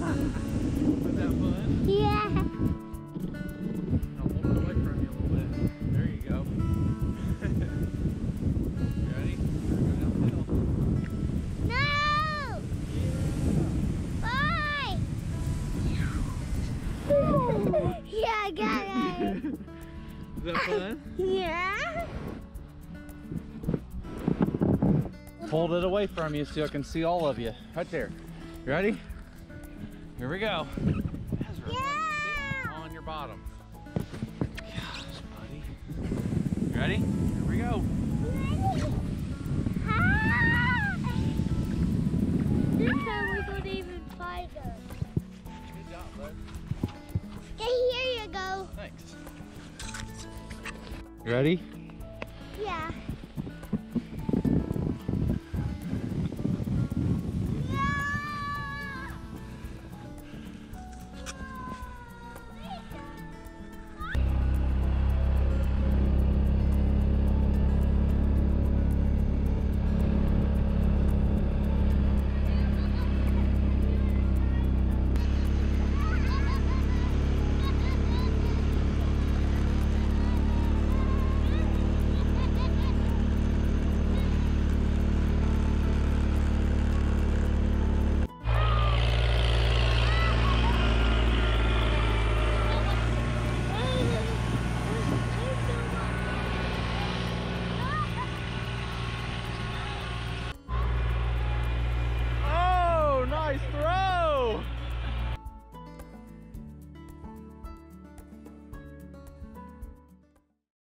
Was that fun? Yeah. I'll hold it away from you a little bit. There you go. You Ready? Go downhill. No! Bye! yeah, I got it. Is that fun? Yeah. Hold it away from you so I can see all of you. Right there. You ready? Here we go. Ezra, Yeah. on your bottom. Gosh, buddy. You ready? Here we go. Hi. This time we could even find them. Good job, bud. Okay, here you go. Thanks. You ready?